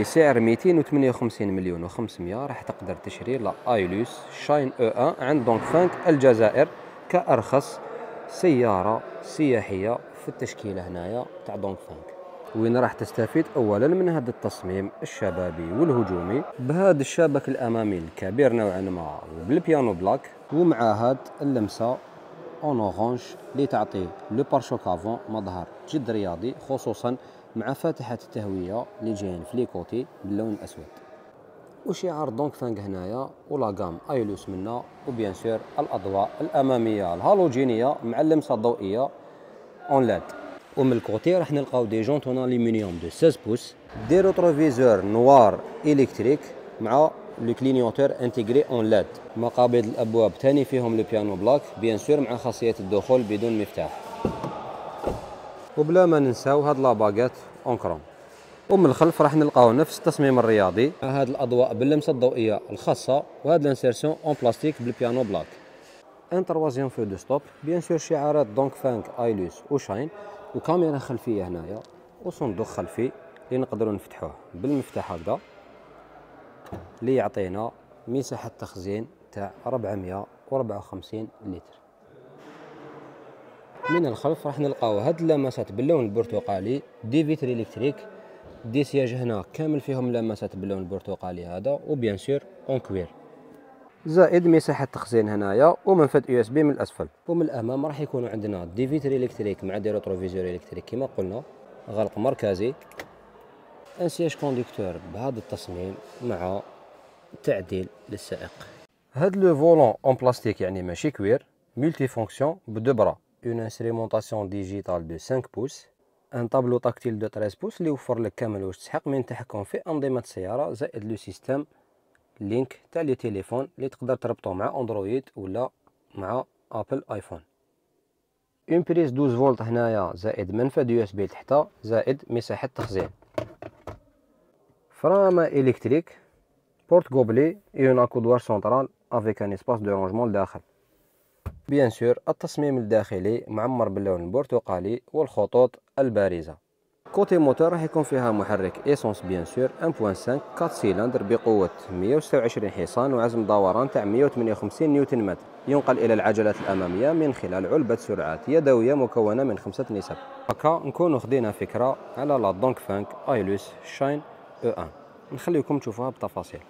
بسعر 258 مليون و500 راح تقدر تشري la Aeolus Shine أو 1 عند Dongfeng الجزائر كأرخص سيارة سياحية في التشكيلة هنايا تاع Dongfeng. وين راح تستفيد؟ اولا من هذا التصميم الشبابي والهجومي بهذا الشبك الأمامي الكبير نوعا ما وبال piano black ومع هاد اللمسة en orange اللي تعطي le pare-chocs avant مظهر جد رياضي خصوصا مع فاتحة التهوية اللي جايين في les côtés باللون الاسود وشعار Dongfeng هنايا و la gamme Aeolus منا و bien sûr الاضواء الاماميه الهالوجينيه مع اللمسه الضوئيه en LED ومن ال côté راح نلقاو des jantes en aluminium de 16 pouces des rétroviseurs noirs électriques مع le clignoteur intégré en LED مقابض الأبواب ثاني فيهم le piano black bien sûr مع خاصية الدخول بدون مفتاح. وبلا ما ننساو هاد la baguette en chrome. ومن الخلف راح نلقاو نفس التصميم الرياضي. مع هاد الأضواء باللمسة الضوئية الخاصة وهاد l'insertion en plastique بال piano black. un troisième feu de stop bien sûr شعارات Dongfeng Aeolus و Shine وكاميرا خلفية هنايا وصندوق خلفي اللي نقدروا نفتحوه. بالمفتاح هكذا. اللي يعطينا مساحة تخزين تاع 454 لتر. من الخلف راح نلقاو هاد اللمسات باللون البرتقالي des vitres électriques. des sièges هنا كامل فيهم لمسات باللون البرتقالي هذا و bien sûr en cuir زائد مساحة تخزين هنايا ومنفذ USB من الأسفل. ومن الأمام راح يكونوا عندنا des vitres électriques مع des rétroviseurs électriques كما قلنا غلق مركزي. un siège conducteur بهذا التصميم مع تعديل للسائق. هاد le volant en plastique يعني ماشي cuir multifonction برا. Une instrumentation digitale de 5 pouces. un tableau tactile de 13 pouces اللي يوفر لك كامل واش تسحق من التحكم في أنظمة السياره زائد le système link تاع les téléphones اللي تقدر تربطو مع Android ولا مع Apple iPhone. une prise 12 فولت هنايا زائد منفذ USB لتحت زائد مساحة تخزين. frein à main électrique porte-gobelets et un accoudoir central avec un espace de rangement لداخل bien sûr التصميم الداخلي معمر باللون البرتقالي والخطوط البارزة. côté moteur راح يكون فيها محرك essence bien sûr 1.5 4 سيلندر بقوة 126 حصان وعزم دوران تاع 158 نيوتن متر. ينقل إلى العجلات الأمامية من خلال علبة سرعات يدوية مكونة من خمسة نسب. هكا نكونوا خدينا فكرة على لا دونك فانك ايلوس شاين أو 1 نخليكم تشوفوها بتفاصيل.